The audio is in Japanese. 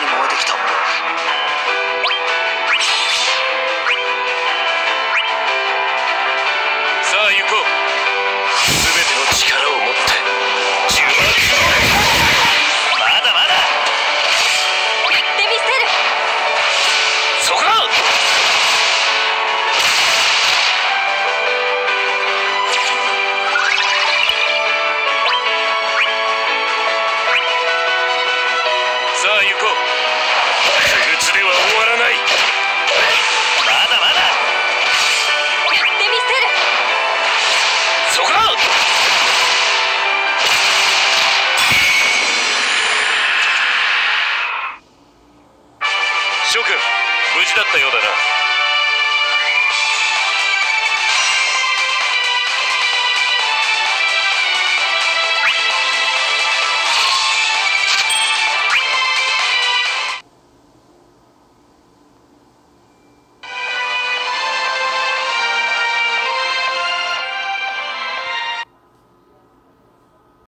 に燃えてきた。では終わらない。まだまだ。やってみせる。そこだ。諸君無事だったようだな。